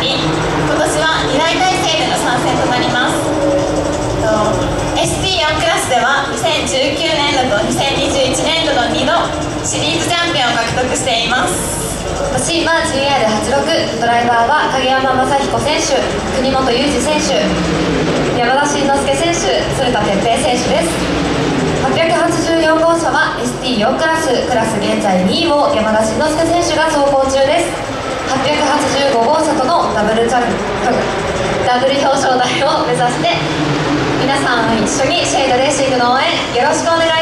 り今年は2大体制での参戦となります。ST4 クラスでは2019年度と2021年度の2度シリーズチャンピオンを獲得しています。星は JR86 ドライバーは影山雅彦選手国本裕二選手山田慎之介選手鶴田哲平選手です。884号車は ST4 クラスクラス現在2位を山田慎之介選手が走行中です。ダブルチャンダブル表彰台を目指して皆さん一緒にシェイドレーシングの応援よろしくお願いします。